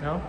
No?